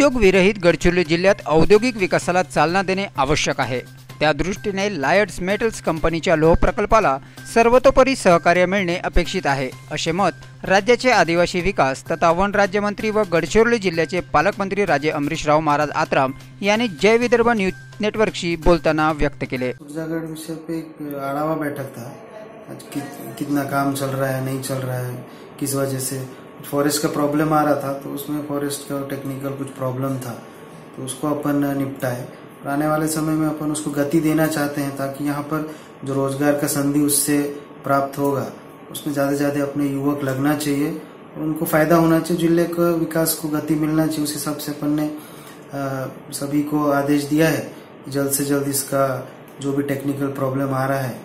उद्योगविरहित गडचिरोली जिल्ह्यात औद्योगिक विकासाला चालना देणे आवश्यक आहे. त्या दृष्टीने लायड्स मेटल्स कंपनीच्या लोह प्रकल्पाला सर्वतोपरी सहकार्य मिळणे अपेक्षित आहे. असे मत राज्याचे आदिवासी विकास तथा वन राज्यमंत्री व गडचिरोली जिल्ह्याचे पालकमंत्री राजे अमरीशराव महाराज आत्राम यांनी जय विदर्भ न्यूज नेटवर्कशी बोलताना व्यक्त केले. आड़ावा बैठक था. कितना काम चल रहा है नहीं चल रहा है किस वजह से? फॉरेस्ट का प्रॉब्लम आ रहा था तो उसमें फॉरेस्ट का टेक्निकल कुछ प्रॉब्लम था तो उसको अपन निपटाए। और आने वाले समय में अपन उसको गति देना चाहते हैं, ताकि यहाँ पर जो रोज़गार का संधि उससे प्राप्त होगा, उसमें ज़्यादा से ज़्यादा अपने युवक लगना चाहिए और उनको फ़ायदा होना चाहिए। ज़िले को विकास को गति मिलना चाहिए, उस हिसाब से अपन ने सभी को आदेश दिया है जल्द से जल्द इसका जो भी टेक्निकल प्रॉब्लम आ रहा है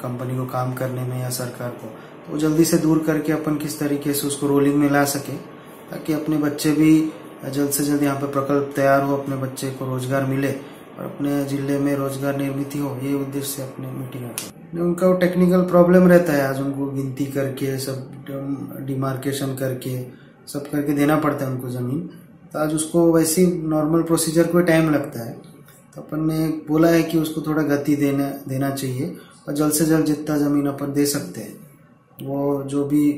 कंपनी को काम करने में या सरकार को वो जल्दी से दूर करके अपन किस तरीके से उसको रोलिंग में ला सके, ताकि अपने बच्चे भी जल्द से जल्द यहाँ पे प्रकल्प तैयार हो, अपने बच्चे को रोज़गार मिले और अपने ज़िले में रोज़गार निर्मित हो ये उद्देश्य से अपने मीटिंग रखा उनका वो टेक्निकल प्रॉब्लम रहता है आज उनको गिनती करके, सब डिमार्केशन करके, सब करके देना पड़ता है उनको ज़मीन। तो आज उसको वैसे नॉर्मल प्रोसीजर को टाइम लगता है। तो अपन ने बोला है कि उसको थोड़ा गति देना देना चाहिए और जल्द से जल्द जितना ज़मीन अपन दे सकते हैं। वो जो भी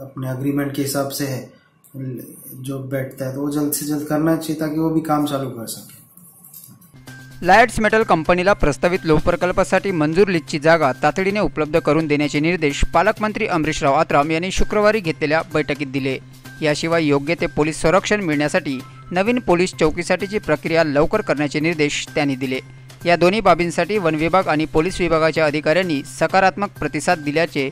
अपने अग्रीमेंट के हिसाब से है जो बैठता है तो वो जल्द से जल्द करना चाहिए ताकि वो भी काम चालू कर सके। लायट्स मेटल कंपनीला प्रस्तावित लोहप्रकल्पासाठी मंजूर लिस्टची जागा तातडीने उपलब्ध करून देण्याचे निर्देश पालकमंत्री अमरीशराव आत्राम यांनी शुक्रवारी घेतलेल्या बैठकीत दिले. याशिवाय योग्य ते पोलीस संरक्षण मिळण्यासाठी नवीन पोलीस चौकीसाठीची प्रक्रिया लवकर करण्याचे निर्देश त्यांनी दिले. या दोन्ही बाबींसाठी वन विभाग आणि पोलीस विभागाच्या अधिकाऱ्यांनी सकारात्मक प्रतिसाद दिल्याचे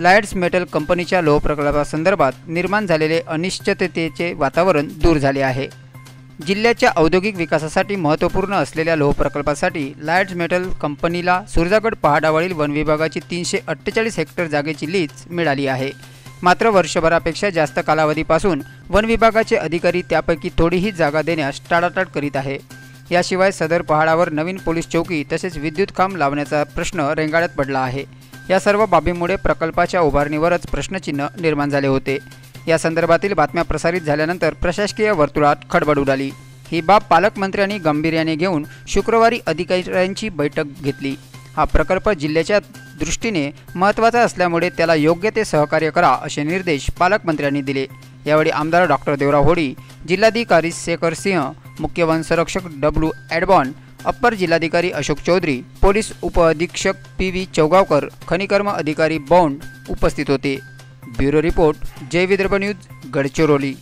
लायड्स मेटल कंपनीच्या लोह प्रकल्पासंदर्भात निर्माण झालेले अनिश्चिततेचे वातावरण दूर झाले आहे. जिल्ह्याच्या औद्योगिक विकासासाठी महत्त्वपूर्ण असलेल्या लोह प्रकल्पासाठी लायड्स मेटल कंपनीला सुरजागड पहाडावरील वन विभागाची तीनशे अठ्ठेचाळीस हेक्टर जागेची लीज मिळाली आहे. मात्र वर्षभरापेक्षा जास्त कालावधीपासून वन विभागाचे अधिकारी त्यापैकी थोडीही जागा देण्यास टाळाटाळ करीत आहे. याशिवाय सदर पहाडावर नवीन पोलीस चौकी तसेच विद्युत खांब लावण्याचा प्रश्न रेंगाळ्यात पडला आहे. या सर्व बाबींमुळे प्रकल्पाच्या उभारणीवरच प्रश्नचिन्ह निर्माण झाले होते. या संदर्भातील बातम्या प्रसारित झाल्यानंतर प्रशासकीय वर्तुळात खडबड उडाली. ही बाब पालकमंत्र्यांनी गांभीर्याने घेऊन शुक्रवारी अधिकाऱ्यांची बैठक घेतली. हा प्रकल्प जिल्ह्याच्या दृष्टीने महत्त्वाचा असल्यामुळे त्याला योग्य ते सहकार्य करा असे निर्देश पालकमंत्र्यांनी दिले. यावेळी आमदार डॉक्टर देवराव होडी जिल्हाधिकारी शेखर सिंह मुख्य वनसंरक्षक डब्ल्यू ॲडबॉन अप्पर जिल्हाधिकारी अशोक चौधरी पोलीस उपअधीक्षक पी व्ही चौगावकर खनिकर्म अधिकारी बॉन्ड उपस्थित होते. Bureau report Jai Vidarbha news Gadchiroli.